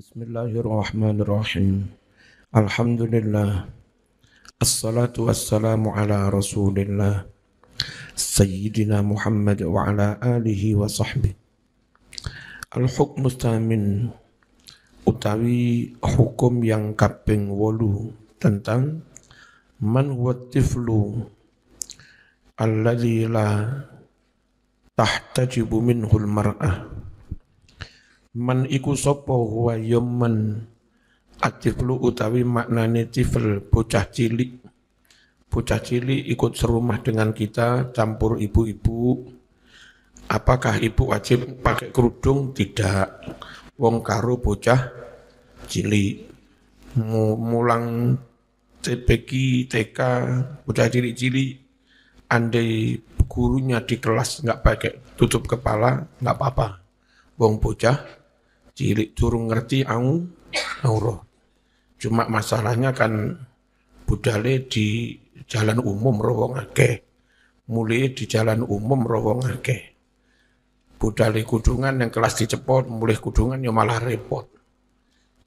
Bismillahirrahmanirrahim. Alhamdulillah. Assalatu wassalamu ala Rasulillah. Sayyidina Muhammad wa ala alihi wa sahbihi. Al-hukm mustamin utawi hukum yang kaping wolu tentang man huwa tiflu alladhi la tahtajibu minhul mar'ah Man iku sapa huwa yomman atiflu utawi maknane tifl bocah cilik. Bocah cilik ikut serumah dengan kita campur ibu-ibu. Apakah ibu wajib pakai kerudung? Tidak. Wong karo bocah cilik. Mulang TPK, TK, bocah cilik-cilik. Andai gurunya di kelas nggak pakai tutup kepala, nggak apa-apa. Wong bocah cilik turun ngerti au aurat. Cuma masalahnya kan budale di jalan umum rawong akeh. Mulai di jalan umum rawong akeh. Budale kudungan yang kelas dicepot, mulai kudungan yang malah repot.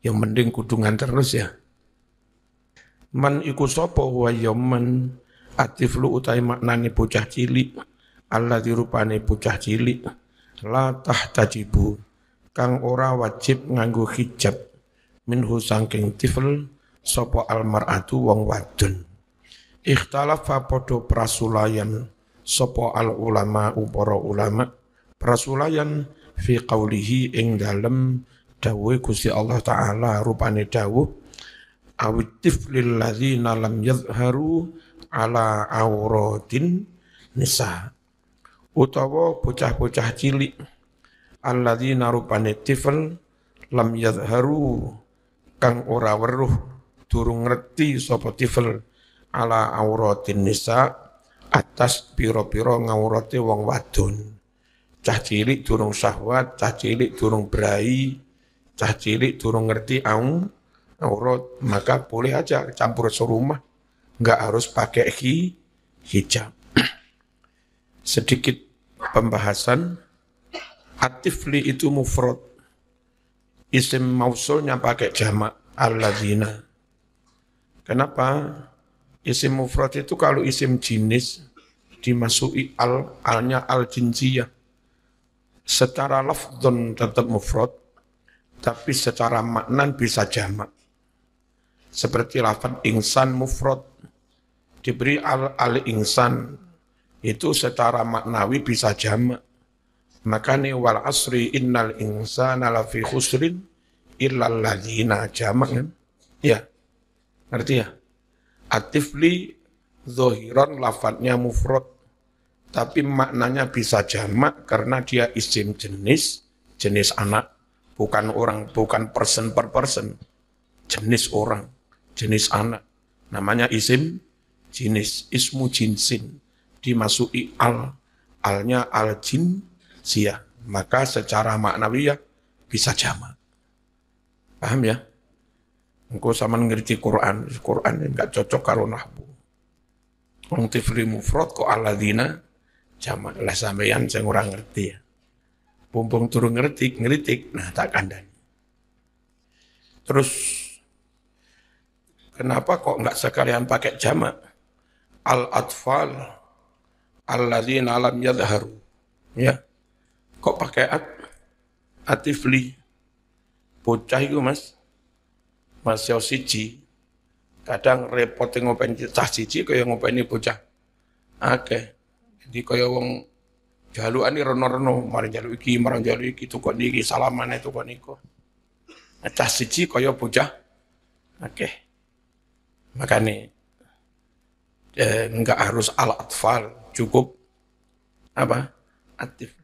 Yang mending kudungan terus ya. Man iku sopo wa yaman atiflu utai maknani bocah cilik. Allah dirupani bocah cilik. La tahtajibu kang ora wajib nganggo hijab. Minhu sangking tifl sapa almar'atu wong wadon. Ikhtalafa padha prasulayan sapa al ulama upara ulama. Prasulayan fi qaulihi ing dalem dawuh Gusti Allah taala rupane dawuh awit tiflil ladzina lam yadhharu ala auratin nisa utawa bocah-bocah cilik alladzina rupane tifl lam yadharu kang ora weruh durung ngerti sapa tifl ala auratin nisa atas piro-piro ngaurate wong wadon. Cah cilik durung syahwat cah cilik durung berai cah cilik durung ngerti aung aurat maka boleh aja campur serumah. Nggak harus pakai hi, hijab. Sedikit pembahasan Atifli itu mufrad. Isim mausulnya pakai jamak alladzina. Kenapa? Isim mufrad itu kalau isim jenis dimasuki al alnya al jinsiyah. Secara lafdun tetap mufrad, tapi secara maknan bisa jamak. Seperti lafad insan mufrad diberi al al insan itu secara maknawi bisa jamak Makanya wal asri innal insana lafi khusrin illal ladzina jamak kan? Ya. Ngerti ya? Atifli zohiron lafadnya mufrad tapi maknanya bisa jamak karena dia isim jenis, jenis anak, bukan orang, bukan person per person, jenis orang, jenis anak. Namanya isim jenis, ismu jinsin, dimasuki al, alnya al jin, sia. Maka secara maknawiyah bisa jamak. Paham ya? Engkau sama ngerti Quran, Quran enggak cocok karo nahbu. Wong tifli mufrad kok aladina jamak lah sampeyan sing ora ngerti ya. Pumpung turun ngerti, ngeritik, nah tak kandani. Terus kenapa kok enggak sekalian pakai jamak? Al-atfal alladzina lam yadharu. Ya. Kok pakai at? Atifli. Bocah itu mas. Mas yo siji. Kadang repot ngopeni cah siji kaya ngopeni bocah. Oke. Jadi kaya wong jaluan ini reno-reno. Mari jalu iki, marang jalu iki, tukok niki, salaman itu kok niko. Nah, cah siji kaya bocah. Oke. Makanya eh, enggak harus al-atfal, cukup apa? Atif.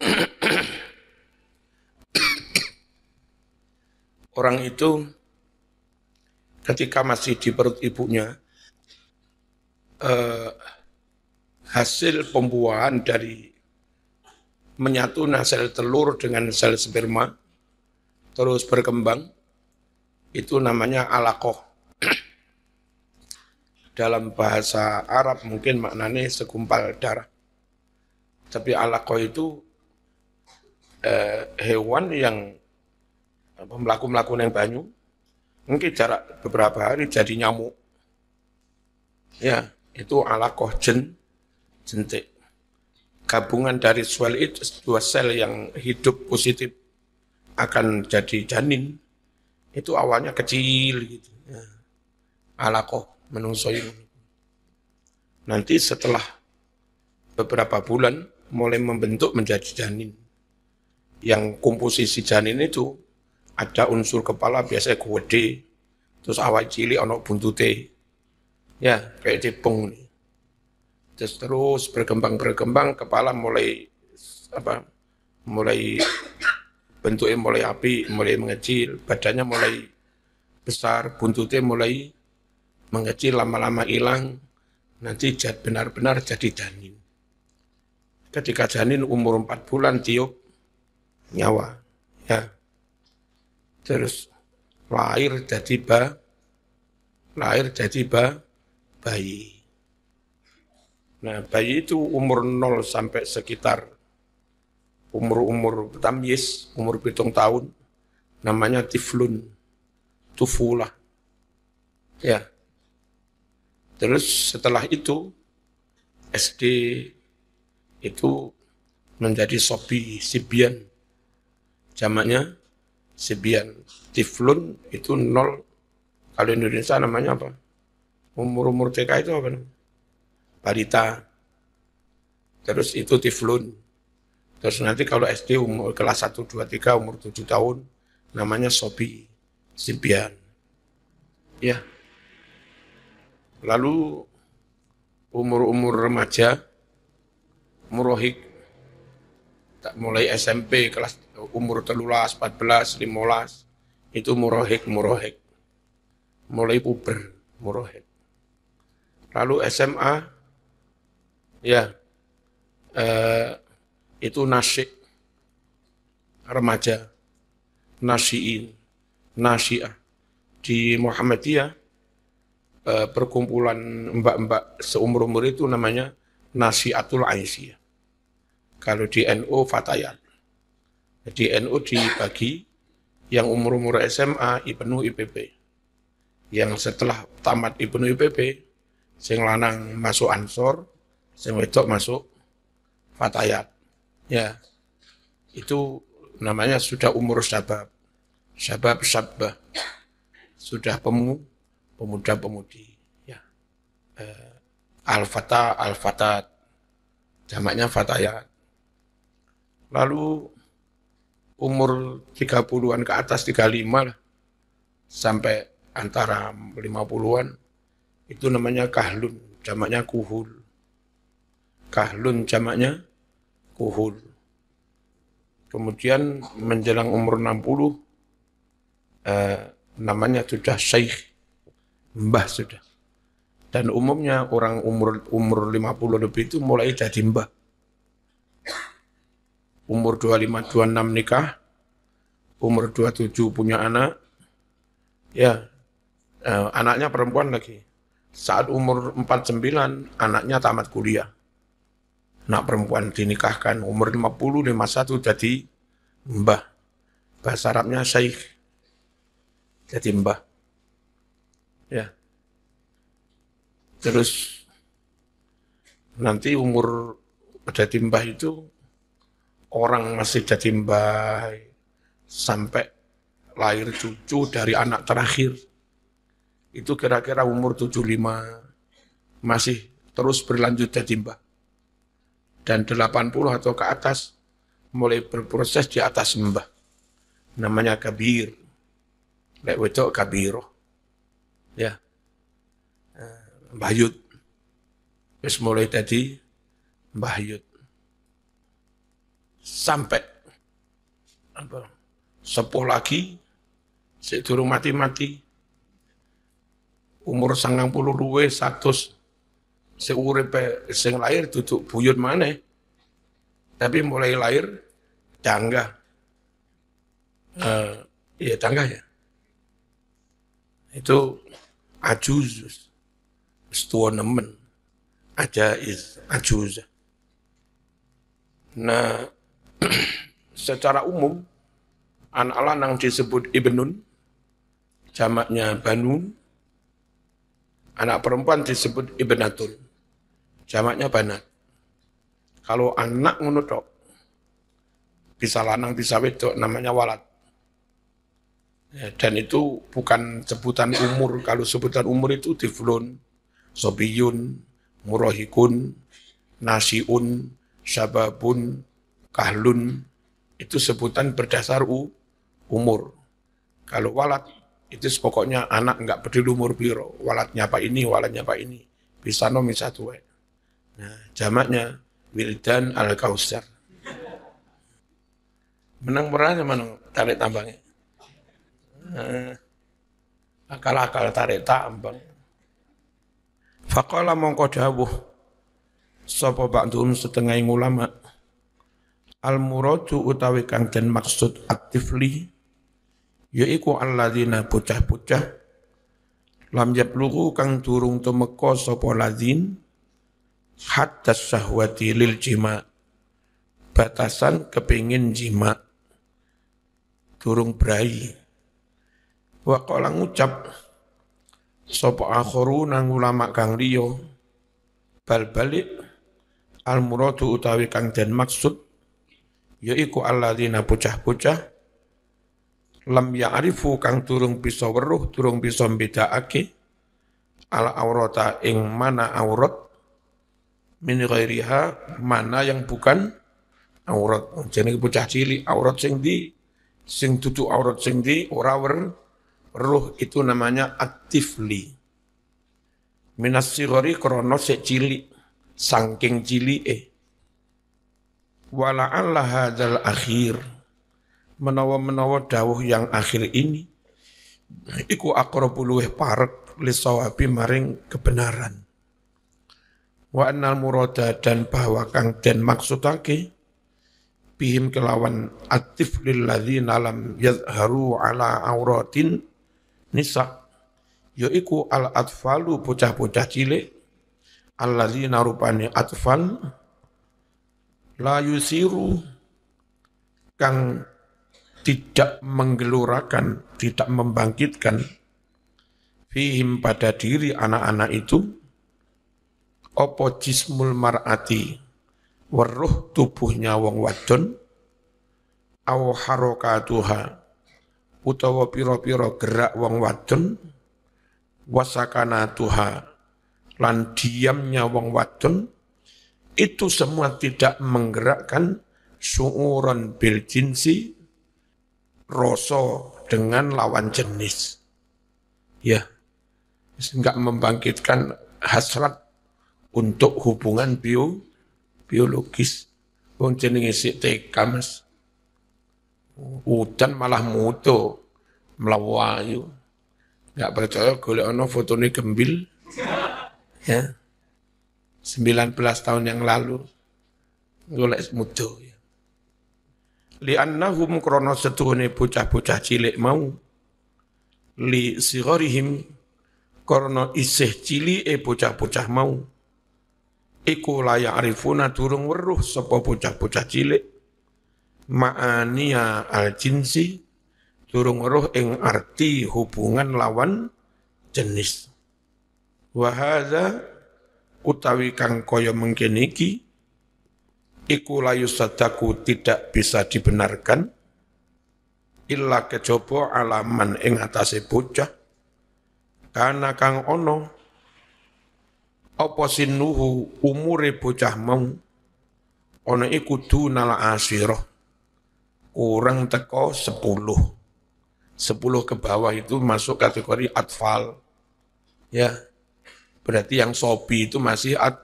Orang itu ketika masih di perut ibunya, eh, hasil pembuahan dari menyatu sel telur dengan sel sperma, terus berkembang, itu namanya alakoh. Dalam bahasa Arab mungkin maknanya segumpal darah. Tapi alakoh itu eh, hewan yang melaku-melaku yang banyu, mungkin jarak beberapa hari jadi nyamuk. Ya, itu alakoh jen, jentik. Gabungan dari sel itu, dua sel yang hidup positif akan jadi janin, itu awalnya kecil gitu. Ya. Alakoh menungso ini. Nanti setelah beberapa bulan mulai membentuk menjadi janin. Yang komposisi janin itu ada unsur kepala biasanya gede, terus awal cilik ono buntute. Ya, kayak cepung nih. Terus terus berkembang berkembang kepala mulai apa? Mulai bentuknya mulai api, mulai mengecil, badannya mulai besar, buntutnya mulai mengecil lama-lama hilang, nanti benar-benar jadi janin. Ketika janin umur 4 bulan tiup nyawa, ya terus lahir jadi ba, lahir jadi ba, bayi. Nah, bayi itu umur 0 sampai sekitar umur-umur tamyiz, umur pitung tahun, namanya tiflun, tufulah. Ya. Terus setelah itu, SD itu menjadi sobi, sibian. Jamaknya Sebian. Tiflun itu nol. Kalau Indonesia namanya apa? Umur-umur TK itu apa? Balita. Terus itu tiflun. Terus nanti kalau SD umur kelas 1, 2, 3, umur 7 tahun, namanya sobi, sibian. Ya. Lalu umur-umur remaja, murohik, mulai SMP kelas umur telulas, 14, 15, itu murohik, murohik. Mulai puber, murohik. Lalu SMA, ya, eh, itu nasik, remaja, nasiin, nasiah. Di Muhammadiyah, eh, perkumpulan mbak-mbak seumur-umur itu namanya nasiatul aisyah. Kalau di NU Fatayat. Jadi NU dibagi yang umur-umur SMA Ibnu IPP. Yang setelah tamat Ibnu IPP, sing lanang masuk Ansor, sing wedok masuk Fatayat. Ya. Itu namanya sudah umur sabab. Sabab sabah. Sudah pemu, pemuda-pemudi. Ya. Eh, Al-Fata, Al-Fatat. Jamaknya Fatayat. Lalu umur 30-an ke atas 35 lah, sampai antara 50-an itu namanya kahlun, jamaknya kuhul. Kahlun jamaknya kuhul. Kemudian menjelang umur 60 eh, namanya sudah syekh, mbah sudah. Dan umumnya orang umur umur 50 lebih itu mulai jadi mbah umur 25 26 nikah, umur 27 punya anak, ya eh, anaknya perempuan lagi. Saat umur 49 anaknya tamat kuliah. Anak perempuan dinikahkan umur 50 51 jadi mbah. Bahasa Arabnya syekh. Jadi mbah. Ya. Terus nanti umur jadi mbah itu orang masih jadi mbah sampai lahir cucu dari anak terakhir. Itu kira-kira umur 75 masih terus berlanjut jadi mbah. Dan 80 atau ke atas mulai berproses di atas mbah. Namanya kabir. Lek wedok kabiro. Ya. Eh, mbah yud. Wis mulai jadi mbah yud sampai apa, sepuh lagi, seduru mati-mati, umur sangang puluh luwe satu seuripe sing lahir duduk buyut mana tapi mulai lahir tangga uh, iya tangga ya. Itu ajuz setua nemen. Aja is ajuz. Nah secara umum Anak lanang disebut ibnun, jamaknya banun. Anak perempuan disebut ibnatun, jamaknya banat. Kalau anak ngono bisa lanang bisa wedok namanya walad. Ya, dan itu bukan sebutan umur. Kalau sebutan umur itu tiflun, sobiyun, murahikun, nasiun, syababun, kahlun. Itu sebutan berdasar u, umur. Kalau walad itu pokoknya anak nggak peduli umur biro. Walatnya apa ini, walatnya apa ini. Bisa nomi satu. Nah, jamaknya Wildan Al-Kausar. Menang berani menang tarik tambangnya. Nah, akal-akal tarik tambang. Faqala mongko dawuh sapa ba'dhum setengah ulama al muradu utawi kang den maksud aktifli yaiku alladzina bocah-bocah lam yablughu kang durung tumeka sapa ladzin hatta syahwati lil jima. Batasan kepingin jima. Durung berai. Wa qala ngucap sapa akharu nang ulama kang liya? Bal balik al muradu utawi kang den maksud yaiku alladzina bocah-bocah lam ya'rifu kang turung bisa weruh turung bisa mbedakake al aurata ing mana aurat min ghairiha mana yang bukan aurat. Jenenge bocah cilik aurat sing di sing tutu aurat sing di ora weruh. Itu namanya aktifli minas sigori krono sik cilik saking cilike wala Allah akhir. Menawa-menawa dawuh yang akhir ini iku aqrabu luweh parek lisawabi maring kebenaran. Wa annal murada dan bahwa kang den maksudake bihim kelawan aktif lilladzina lam yadharu ala auratin nisa yaiku al atfalu bocah-bocah cilik alladzina rupani atfal la yusiru kang tidak menggelurakan, tidak membangkitkan fihim pada diri anak-anak itu opo jismul mar'ati weruh tubuhnya wong wadon aw harokatuha utawa piro-piro gerak wong wadon wasakana tuha lan diamnya wong wadon itu semua tidak menggerakkan suuron bil jinsi rasa dengan lawan jenis. Ya, enggak membangkitkan hasrat untuk hubungan bio, biologis. Wong jenenge sik TK Mas. Udan malah mutu melawayu. Enggak percaya golek ana fotone gembil. Ya. 19 tahun yang lalu. Golek mutu li'annahum krono setuhune bocah-bocah cilik mau. Li sigharihim krono isih e bocah-bocah mau. Iku layak arifuna durung weruh sapa bocah-bocah cilik. Ma'ania al jinsi durung weruh ing arti hubungan lawan jenis. Wahada utawi kang kaya mengkene iki iku layu sadaku tidak bisa dibenarkan illa kejobo alaman ing atase bocah. Karena kang ono apa sinuhu umure bocah mau ono iku dunal asirah. Kurang teko sepuluh. Sepuluh ke bawah itu masuk kategori atfal. Ya berarti yang sobi itu masih at,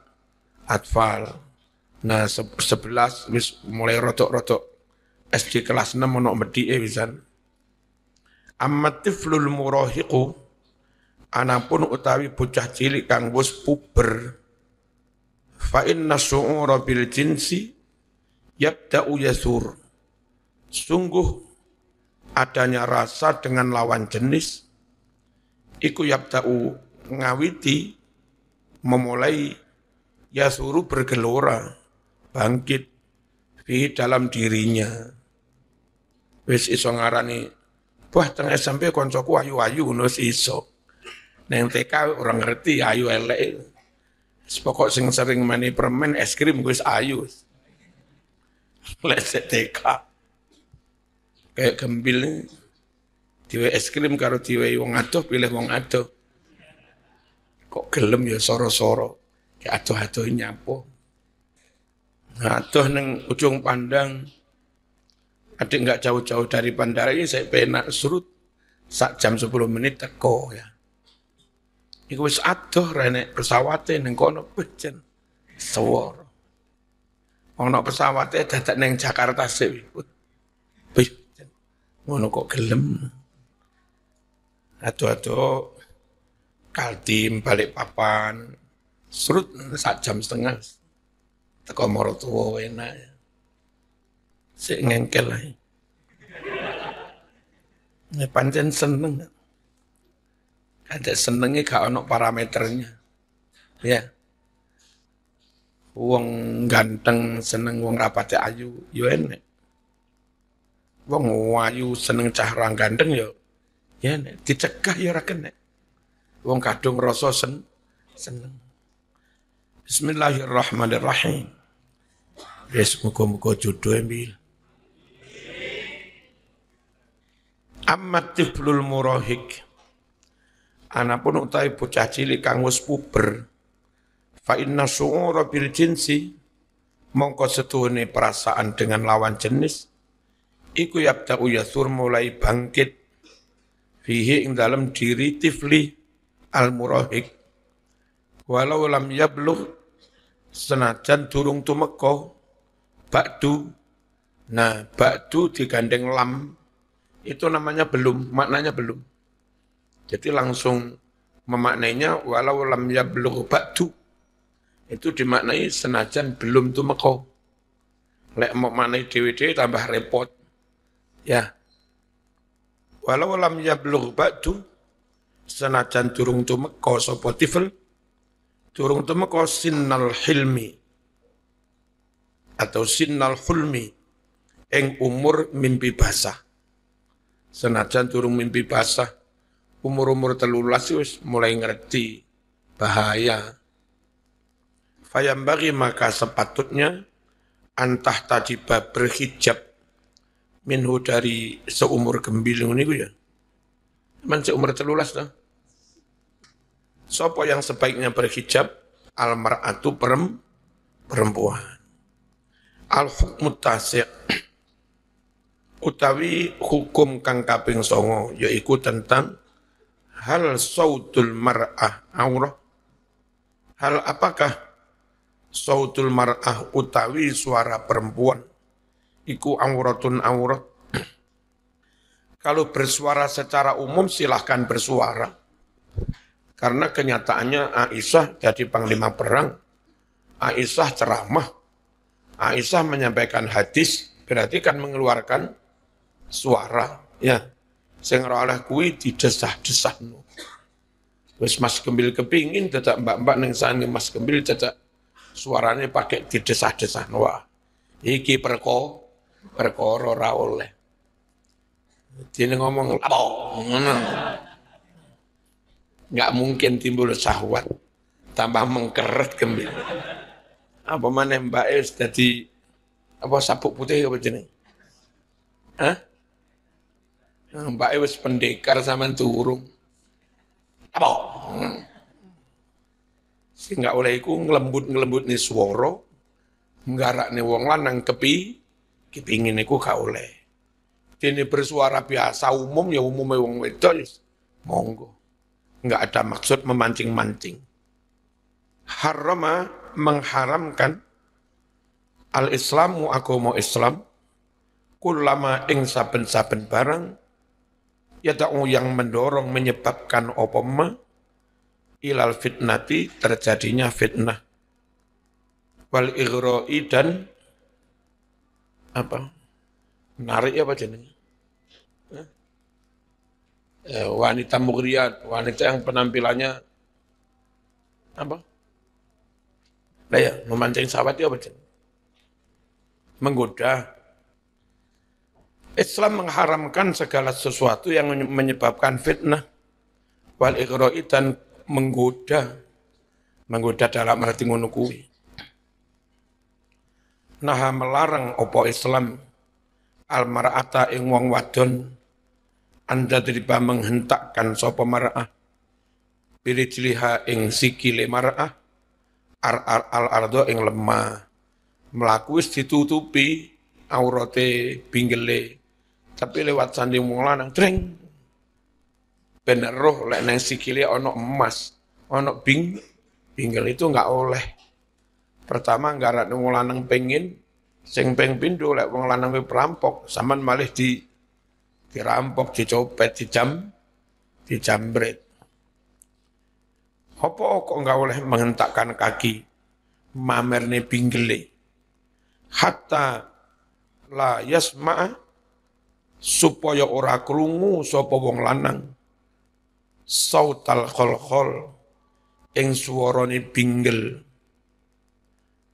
atfal Nah, sebelas wis mulai rotok-rotok SD kelas 6 ono medike wisan. Ammatiflul murahiqu anapun utawi bocah cilik kang wis puber fa inna su'ura bil jinsi yabda'u yasur. Sungguh adanya rasa dengan lawan jenis iku yabda'u ngawiti memulai yasuru bergelora bangkit di dalam dirinya. wis iso ngarani wah teng SMP koncoku ayu-ayu ngono iso. Neng TK orang ngerti ayu elek. Pokok sing sering mani permen es krim wis ayu. Lek TK. Kayak gembil. Diwe es krim karo diwe wong adoh pilih wong adoh. Kok gelem ya soro-soro. Kayak adoh-adoh nyapo. Adoh neng ujung pandang adik nggak jauh-jauh dari bandara ini saya penak surut sak jam 10 menit teko ya. Iku wis adoh rene pesawate ning kono bejen. Sewor. Ono pesawate dadak ning Jakarta sih. Ngono kok gelem. Aduh-aduh Kaltim balik papan surut sak jam setengah. Teko moro tuwa enak. Sik ngengkel ae. Ya pancen seneng. Ada senengnya gak ono parameternya. Ya. Wong ganteng seneng wong rapate ayu, yo enek. Wong ayu seneng cah ganteng yo ya enek. Dicegah ya ora kena. Wong kadung rasa sen seneng. Bismillahirrahmanirrahim. Yes, muka-muka jodoh ambil. Amma tiflul murahik. Anapun utai bocah cilik kang wis puber. Fa inna su'ura bil jinsi mongko setuhune perasaan dengan lawan jenis iku yabda'u yathur mulai bangkit fihi ing dalam diri tifli al murahik walau lam yablugh senajan durung tumeka ba'du nah ba'du digandeng lam itu namanya belum, maknanya belum. Jadi langsung memaknainya walau lam yablugh ba'du. Itu dimaknai senajan belum tuh meko. Lek mau maknai dewi-dewi tambah repot. Ya. Walau lam yablugh ba'du senajan turung tuh meko sapa tifel turung tuh meko sinnal hilmi atau sinnal hulmi eng umur mimpi basah Senajan turun mimpi basah, umur-umur telulas wis mulai ngerti bahaya. bagi maka sepatutnya antah tajiba berhijab minhu dari seumur gembiling ini ya. Man seumur telulas dah. Sopo yang sebaiknya berhijab? Almaratu perempuan. Al hukmu utawi hukum kang kaping songo yaiku tentang hal sautul mar'ah aurah. Hal apakah sautul mar'ah utawi suara perempuan? Iku auratun aurat. Kalau bersuara secara umum silahkan bersuara karena kenyataannya Aisyah jadi panglima perang Aisyah ceramah Aisyah menyampaikan hadis berarti kan mengeluarkan suara ya sing oleh kuwi didesah-desah no. Mas Gembil kepingin tetap mbak-mbak ning sane Mas Gembil tetap suaranya pakai didesah-desah no. Iki perko perkara ora oleh. Dene ngomong ngono. Enggak mungkin timbul syahwat tambah mengkeret Gembil. Apa mana Mbak Es jadi apa sabuk putih apa jenis? Hah? Mbak wis pendekar sama turung. Apa? Sing nggak oleh iku ngelembut-ngelembut nih suara, nggarak nih wong lanang kepi, kepingin iku gak oleh. Ini bersuara biasa umum ya umumnya wong wedok monggo. Nggak ada maksud memancing-mancing. Harama mengharamkan al-Islamu agama Islam kulama ing saben-saben barang ya ta'u yang mendorong menyebabkan opoma ilal fitnati terjadinya fitnah wal igroi dan apa menarik apa eh, wanita mugriat wanita yang penampilannya apa? Nah memancing sahabat ya apa menggoda. Islam mengharamkan segala sesuatu yang menyebabkan fitnah. Wal dan menggoda. Menggoda dalam arti ngono kuwi. Nah melarang opo Islam. Al mar'ata ing wong wadon anda diriba menghentakkan sapa mar'ah? Birijliha ing sikile mar'ah. Ar ar al ardo ing lemah. Melaku ditutupi aurate pinggele. Tapi lewat sandi wong lanang treng bener roh lek nang sikile ono emas ono bing pinggel itu enggak oleh. Pertama nggarak wong lanang pengin. Sing peng pindho lek wong lanang perampok saman malih di dirampok dicopet dijam dijambret. Apa kok enggak oleh menghentakkan kaki? Mamerne pinggele. Hatta la yasma supaya ora krungu sapa wong lanang. Sautal khol-khol ing suwarane binggel.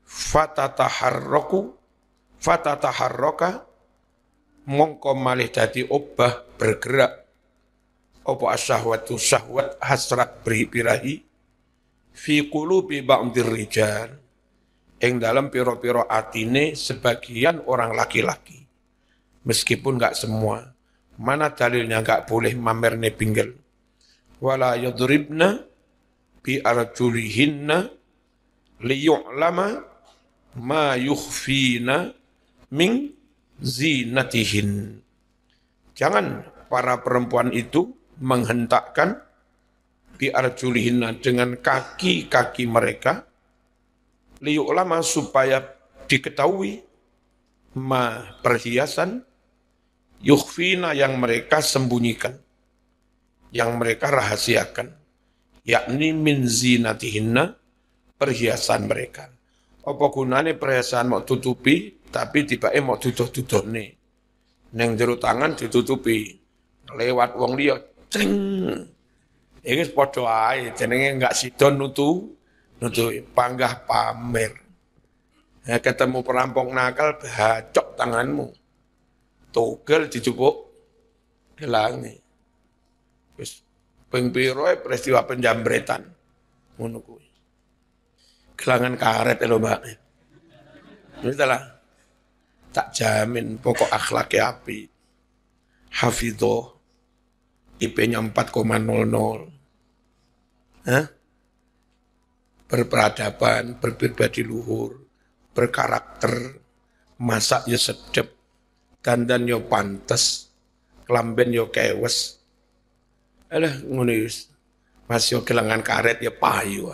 Fatataharraku fatataharraka mongko malih dadi obah bergerak apa asyahwatu syahwat hasrat birahi fi qulubi ba'dir rijal ing dalam piro-piro atine sebagian orang laki-laki Meskipun nggak semua. Mana dalilnya nggak boleh mamerne pinggel. Wala yadribna bi arjulihinna liyu'lama ma yukhfina min zinatihin. Jangan para perempuan itu menghentakkan bi arjulihinna dengan kaki-kaki mereka liyu'lama supaya diketahui ma perhiasan yukhfina yang mereka sembunyikan, yang mereka rahasiakan, yakni min zinatihinna, perhiasan mereka. Apa gunanya perhiasan mau tutupi, tapi tiba mau tutup-tutup nih. Neng jeru tangan ditutupi, lewat wong liya, ceng. Ini podo ae, jenenge enggak sidon nutu, nutu panggah pamer. Ya, ketemu perampok nakal, bacok tanganmu togel dijupuk gelangi. Wis ping piro peristiwa penjambretan ngono kuwi. Gelangan karet lho, Mbak. Itulah tak jamin pokok akhlaknya api. Hafidho IP-nya 4,00. Hah? Berperadaban, berpribadi luhur, berkarakter, masaknya sedep, dandan yo pantes, kelamben yo kewes. Alah ngono Masih kelangan karet ya payu.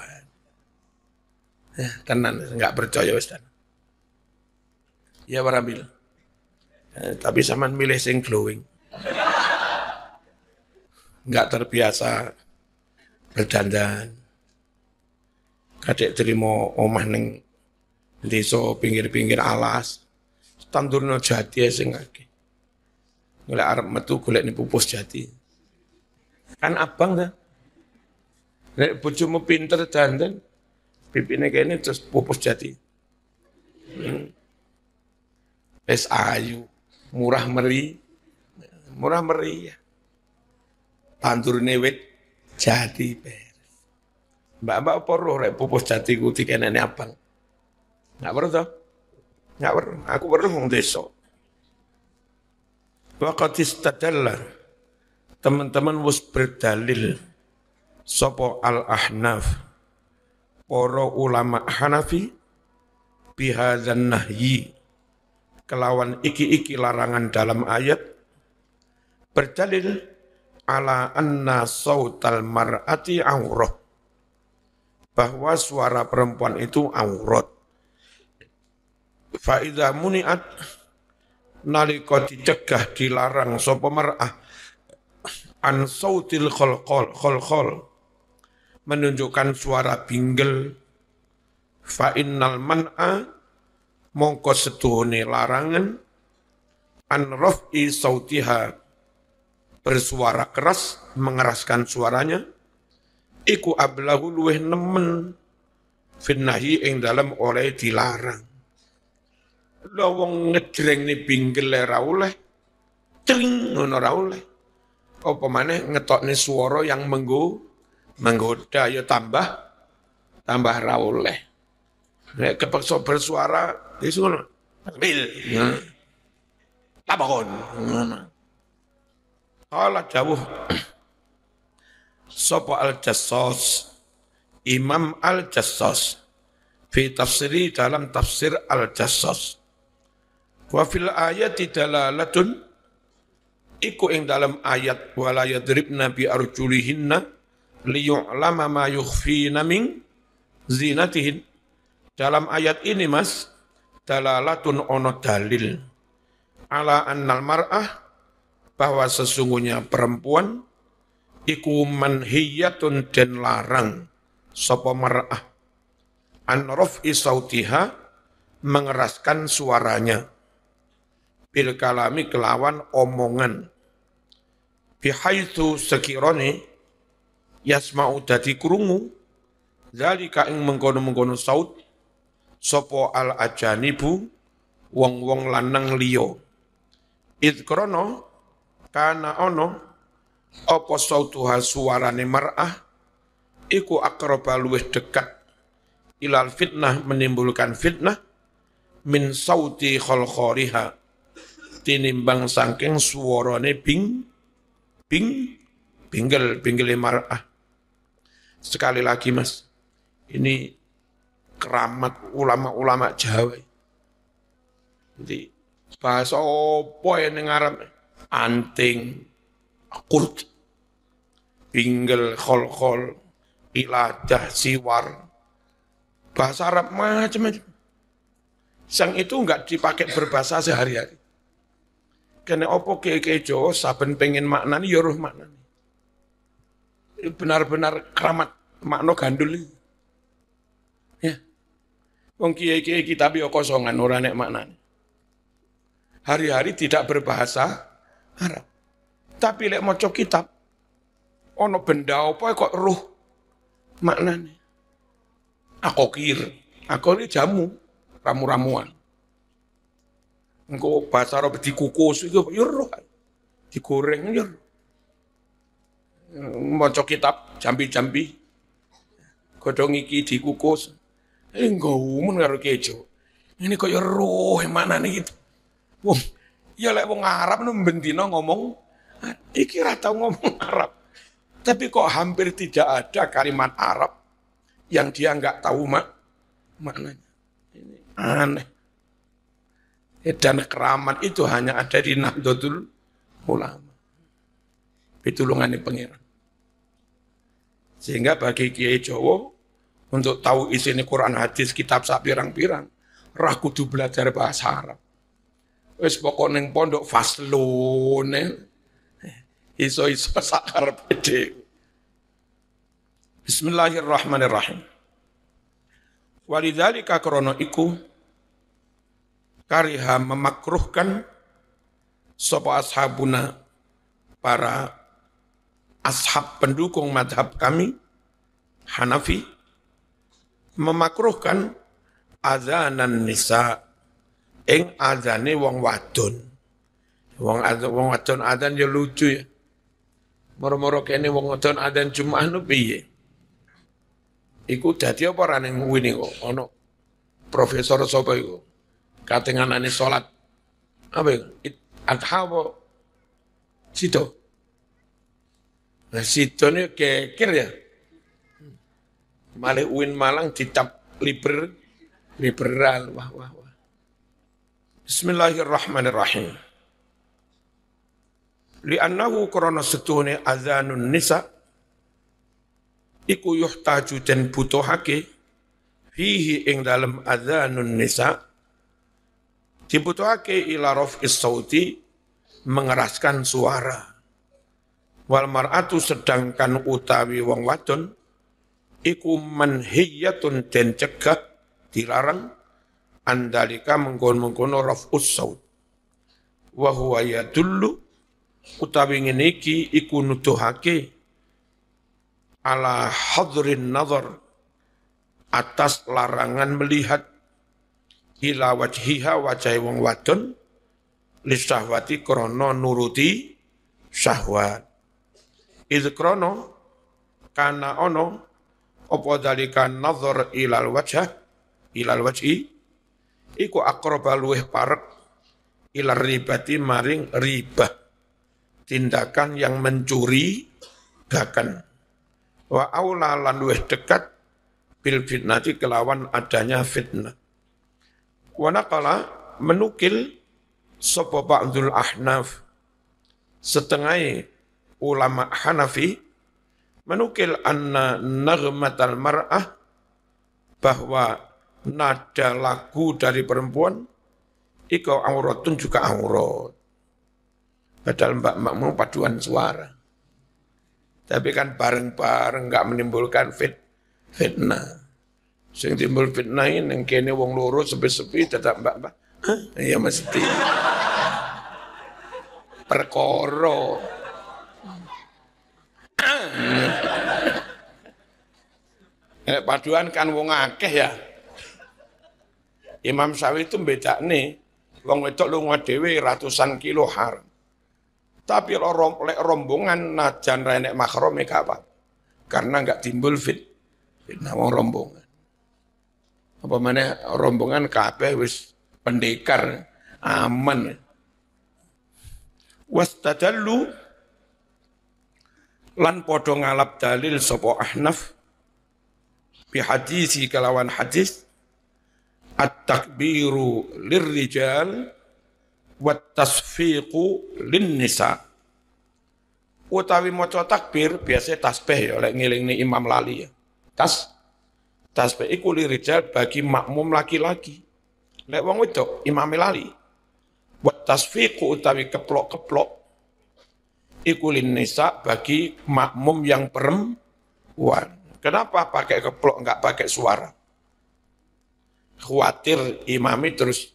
Eh, tenan enggak percaya wis Ya warabil. Eh, tapi saman milih sing glowing. Enggak terbiasa berdandan. Kadek terima omah neng desa pinggir-pinggir alas tandurna jati sing akeh. Golek arep metu golek pupus jati. Kan abang dah. Nek bojomu pinter dandan, pipine kene terus pupus jati. Hmm. Es ayu, murah meri, murah meri ya. Tandurne wit jati beres. Mbak-mbak apa roh rek pupus jati ku dikenene abang. Enggak perlu toh? Nggak perlu, aku perlu wong desa. Waqat istadalla teman-teman wis berdalil sopo al-ahnaf para ulama Hanafi bihadzan nahyi kelawan iki-iki larangan dalam ayat berdalil ala anna sautal mar'ati aurah bahwa suara perempuan itu aurat Fa'idha muniat nalika dicegah dilarang sapa mar'ah an sautil kholqol kholqol menunjukkan suara binggel. Fa innal man'a mongko setuhune larangan an raf'i sautiha bersuara keras mengeraskan suaranya iku ablahu luweh nemen finnahi ing dalam oleh dilarang Lah wong ngejreng ni binggel ora oleh. Tring ngono ora oleh. Apa maneh ngetokne swara yang menggo menggoda ya tambah tambah ra oleh. Nek bersuara wis ngono. Bil. Apa kon? Allah jauh. Sopo al-Jassas. Imam al-Jassas. Fi tafsiri dalam tafsir al-Jassas. Wa fil ayati dalalatun. Iku ing dalam ayat wala yadribna bi arjulihinna liyu'lama ma yukhfina min zinatihin. Dalam ayat ini mas, dalalatun ono dalil ala annal mar'ah bahwa sesungguhnya perempuan iku manhiyatun dan larang sapa mar'ah. An raf'i sautiha mengeraskan suaranya. Bil kalami kelawan omongan. Bihaitsu sekirone yasma'u dadi krungu zalika ing mengkono-mengkono saut sapa al ajanibu wong-wong lanang liya. Id krono kana ono apa sautuha suarane mar'ah iku akraba luwih dekat. Ilal fitnah menimbulkan fitnah min sauti khalkhariha tinimbang saking suarane bing bing binggel binggel mar'ah. Sekali lagi mas ini keramat ulama-ulama Jawa jadi bahasa apa yang ngarap anting, kurt, pinggel, khol-khol, iladah, siwar, bahasa Arab macam-macam. Sang itu enggak dipakai berbahasa sehari-hari. Karena opo ke ke Jawa saben pengen maknani ya roh maknani. Benar-benar keramat makna gandul ini. Wong kiai-kiai kita biyo kosongan ora nek maknani. Hari-hari tidak berbahasa Arab. Tapi lek maca kitab ono benda apa kok ruh maknane. Akokir, akokir jamu, ramu-ramuan. Engko bahasa Arab dikukus itu ya roh. Digoreng ya. Maca kitab jambi-jambi. Godhong iki dikukus. Engko umun karo kejo. Ini kok roh nih gitu. Wong Ya lek wong Arab nu bendina ngomong iki ra tau ngomong Arab. Tapi kok hampir tidak ada kalimat Arab yang dia nggak tahu mak maknanya. Ini aneh. Dan keramat itu hanya ada di Nahdlatul Ulama. Pitulungannya pengiran. Sehingga bagi Kiai Jawa untuk tahu isi ini Quran hadis kitab sak pirang-pirang, rah kudu belajar bahasa Arab. Wis pokok ning pondok faslun iso-iso sakar pede. Bismillahirrahmanirrahim. Walidzalika krono iku kariha memakruhkan sapa ashabuna para ashab pendukung madhab kami Hanafi memakruhkan azanan nisa ing azane wong wadon. Wong adzan wong wadon adzan ya lucu ya. Moro-moro kene wong wadon adzan Jumat nu piye? Iku dadi apa ora ning wini kok ana profesor sapa iku? Katenganane salat. Apa iku? Adha apa? Sido. Nah, sido ini kekir ya. Malih Uin Malang dicap liber, liberal. Wah, wah, wah. Bismillahirrahmanirrahim. Li'annahu korona setune azanun nisa iku yuhtaju dan butuhake fihi ing dalam azanun nisa dibutuhake ila raf'is sauti mengeraskan suara wal mar'atu sedangkan utawi wong wadon iku manhiyatun den cegah dilarang andalika mengkon-mengkono raf'us saut wa huwa yadullu utawi ngene iku nuduhake ala hadrin nazar atas larangan melihat ila wajhiha wajah wong wadon lisahwati krono nuruti syahwat. Idh krono kana ono apa dalika nazar ilal wajah? Ilal wajhi? Iku akroba luweh parek ilal ribati maring ribah. Tindakan yang mencuri gakan wa aula lan luweh dekat bil fitnati kelawan adanya fitnah. Wa naqala menukil sapa ba'dul ahnaf. Setengah ulama Hanafi menukil anna nagmatal mar'ah bahwa nada lagu dari perempuan iko auratun juga aurat. Padahal mbak mbak mau paduan suara. Tapi kan bareng-bareng nggak menimbulkan fit, fitnah. Sing timbul fitnah ini yang kene wong loro sepi-sepi tetap mbak mbak. Iya mesti. Perkoro. Eh, paduan kan wong akeh ya. Imam Syafi'i itu beda nih. Wong wedok lunga dhewe ratusan kilo haram. Tapi rom, lek rombongan najan renek makrome gak apa. Karena nggak timbul fit. Fitnah wong rombongan. Apa mana rombongan kabeh wis pendekar aman. Wastadallu lan podo ngalap dalil sapa Ahnaf. Bi hadisi kalawan hadis. At-takbiru lirrijal wa tasfiqu lin nisa utawi maca takbir biasa tasbih ya lek ngelingni imam lali ya. Tas tasbih iku lirijal bagi makmum laki-laki. Lek wong wedok imam lali. Wa tasfiqu utawi keplok-keplok ikulin nisa bagi makmum yang perempuan. Kenapa pakai keplok enggak pakai suara? Khawatir imami terus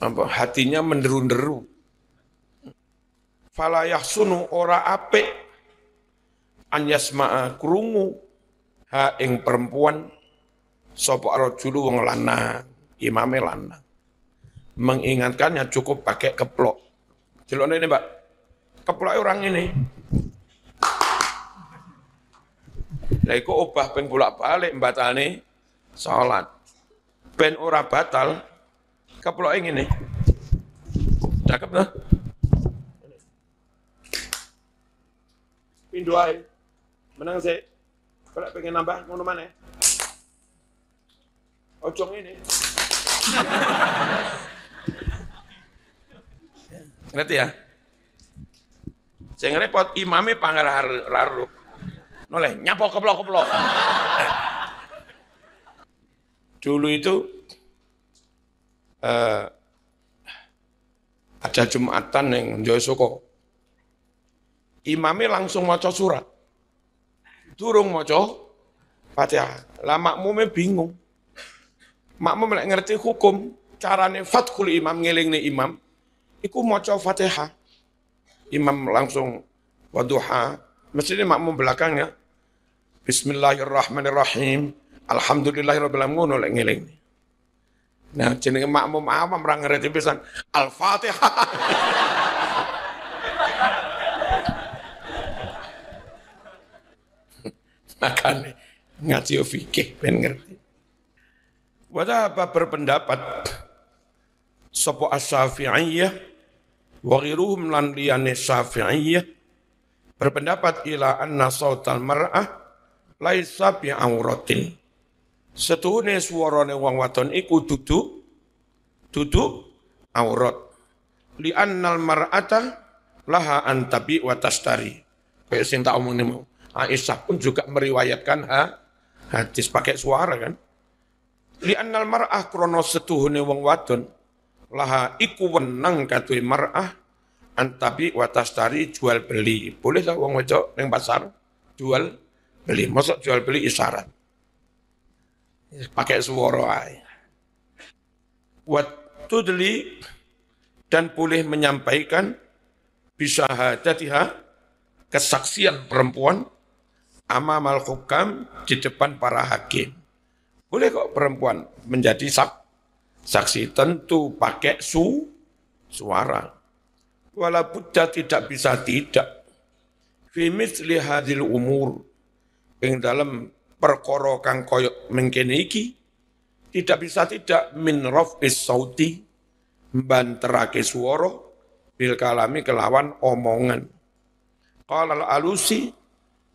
apa, hatinya menderu-deru. Fala sunu ora apik an yasma'a ha ing perempuan sapa rajulu wong lanang, imame lanang. Mengingatkannya cukup pakai keplok. Jelone ini, Mbak keplok orang ini. Lah iku obah ben bolak-balik mbatane salat. Ben ora batal keplok ngene. Cakep lah. Pindu ae. Menang sih. Kalau pengen nambah ngono mana? Ojong ini. Ngerti ya? Sing repot imame pangeran laru. Noleh nyapo keplok-keplok. Dulu itu uh, ada Jumatan yang Joyosoko. Imame langsung maca surat. Durung maca Fatihah. Lah makmume bingung. Makmum ngerti hukum, carane fathul imam ngelingne imam, iku maca Fatihah imam langsung waduha, ini makmum belakangnya. Bismillahirrahmanirrahim. Ngono lek ngeling. Nah, jenenge makmum awam ra ngerti pisan Al-Fatihah. Makanya ngaji fikih ben ngerti. apa berpendapat sapa as-Syafi'iyah wa ghiruhum lan liyane syafi'iyah. Berpendapat ila anna sautal mar'ah laisa bi auratin setuhune suarane wong wadon iku dudu dudu aurat. Li annal mar'ata laha antabi wa tastari. Kayak sing tak omong mau. Aisyah pun juga meriwayatkan ha, hadis pakai suara kan. Li annal mar'ah krono setuhune wong wadon laha iku wenang katui mar'ah antabi watastari jual beli. Boleh tak wong wedok ning pasar jual beli. Masuk jual beli isyarat. Pakai suara ae. Wat tudli dan boleh menyampaikan bisa hadatiha kesaksian perempuan amamal hukam di depan para hakim. Boleh kok perempuan menjadi sak, saksi tentu pakai su suara. Walaupun tidak bisa tidak. Fi misli hadil umur. Yang dalam perkara kang koyok mengkene iki tidak bisa tidak min raf'is sauti banterake swara bil kalami kelawan omongan. Qala al-alusi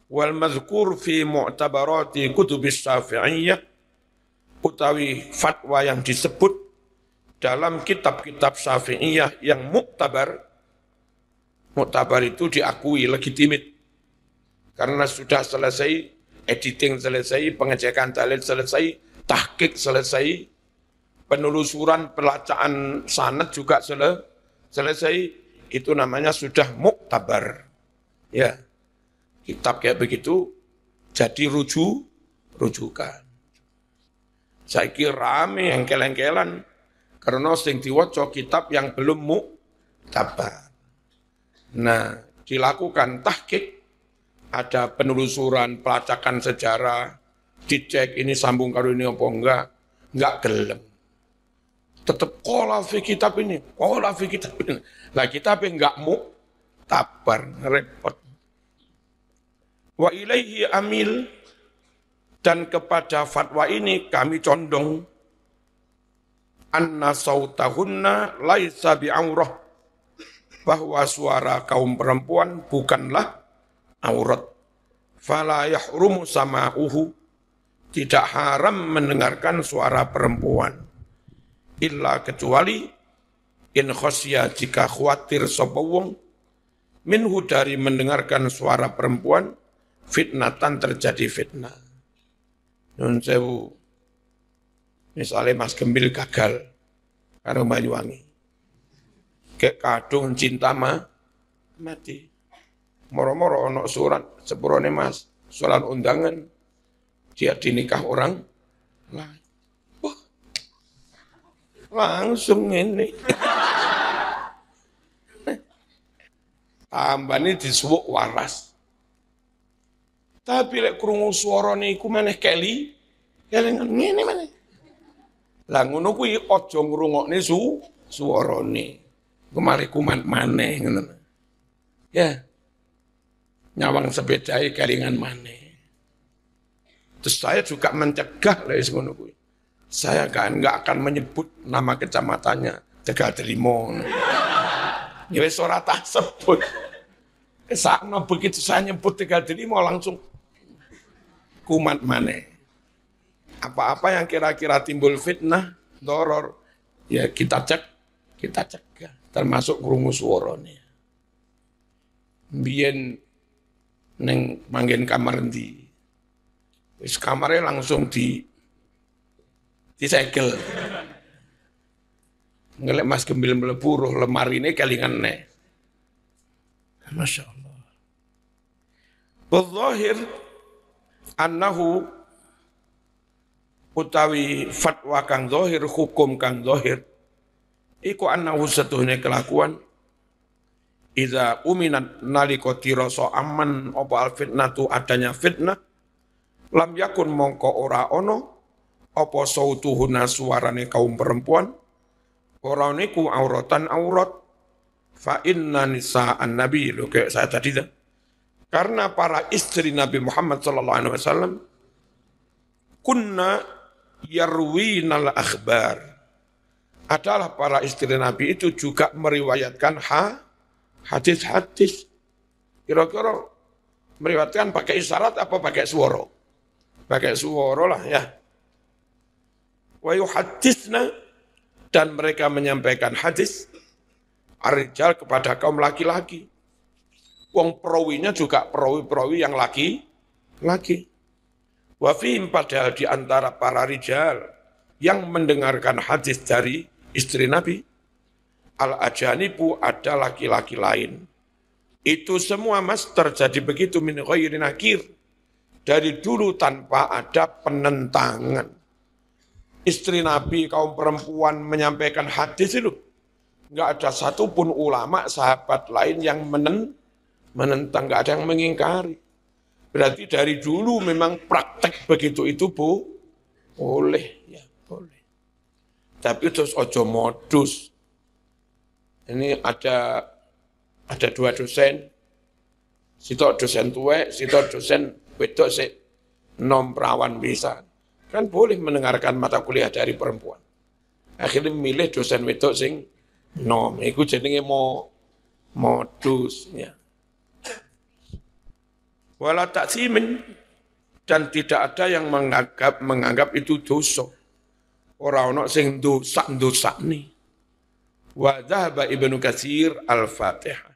wal madhkur fi mu'tabarati kutubis syafi'iyah utawi fatwa yang disebut dalam kitab-kitab syafi'iyah yang muktabar muktabar itu diakui legitimit. Karena sudah selesai editing selesai pengecekan dalil selesai tahqiq selesai penelusuran pelacaan sanad juga selesai. Itu namanya sudah muktabar. Ya kitab kayak begitu jadi rujuk rujukan saya kira rame engkel-engkelan karena sing diwaca kitab yang belum muktabar. Nah, dilakukan tahqiq ada penelusuran, pelacakan sejarah, dicek ini sambung karo ini apa enggak, enggak gelem. Tetap kola fi kitab ini, kola fi kitab ini. Lah kitab enggak muktabar, repot. Wa ilaihi amil dan kepada fatwa ini kami condong. Anna sautahunna laisa bi'aurah. Bahwa suara kaum perempuan bukanlah aurat. Fala yahrumu sama'uhu. Tidak haram mendengarkan suara perempuan. Illa kecuali in khosya jika khawatir sapa minhu dari mendengarkan suara perempuan fitnatan terjadi fitnah Nun sewu. Misalnya Mas Gembil gagal karo Banyuwangi. Kayak kadung cinta mah mati. Moro-moro ono surat sepurone Mas, surat undangan dia dinikah orang. Wah, langsung ini. Tambah ini disuwuk waras. Tapi lek krungu swara niku meneh keli, kelingan ngene meneh. Lah ngono kuwi aja ngrungokne su swarane. Kemari kuman maneh ngono. Ya. Nyawang sepedai kelingan maneh. Terus saya juga mencegah lah ngono kuwi. Saya kan nggak akan menyebut nama kecamatannya Tegal Terimo. Ya wis ora tak sebut. Ke sana begitu saya nyebut Tegal Terimo langsung kumat mana? Apa-apa yang kira-kira timbul fitnah, doror, ya kita cek, kita cegah. Termasuk krungu suarane. Biyen neng manggen kamar di Wis kamarnya langsung di disegel. Ngelek Mas Gembil mlebu lemari ini kelingan ne. Masya Allah. Wadzahir annahu utawi fatwa kang zahir hukum kang zahir iku annahu setuhne kelakuan. Iza uminat naliko tiroso aman apa al fitnatu adanya fitnah lam yakun mongko ora ono apa sautuhuna suarane kaum perempuan ora niku auratan aurat fa inna nisa'an nabi. Lo kayak saya tadi dah karena para istri Nabi Muhammad SAW kunna yarwinal akhbar. Adalah para istri Nabi itu juga meriwayatkan ha, hadis-hadis. Kira-kira meriwayatkan pakai isyarat apa pakai suara? Pakai suara lah ya. Wa yuhadisna dan mereka menyampaikan hadis arijal kepada kaum laki-laki. Wong perawinya juga perawi-perawi yang laki, laki. Wafim padahal di antara para rijal yang mendengarkan hadis dari istri Nabi, al-ajanibu ada laki-laki lain. Itu semua mas terjadi begitu min ghairi nakir. Dari dulu tanpa ada penentangan. Istri Nabi kaum perempuan menyampaikan hadis itu. Enggak ada satupun ulama sahabat lain yang menen, menentang, nggak ada yang mengingkari. Berarti dari dulu memang praktek begitu itu bu, boleh, ya boleh. Tapi terus ojo modus. Ini ada ada dua dosen, sitok dosen tua, sitok dosen wedok sih nom perawan bisa. Kan boleh mendengarkan mata kuliah dari perempuan. Akhirnya milih dosen wedok sing nom, itu jenenge mau modus ya. Wala taksimin dan tidak ada yang menganggap menganggap itu dosa. Orang orang sing dosa dosa nih. Wa dhahaba Ibnu Katsir Al-Fatihah.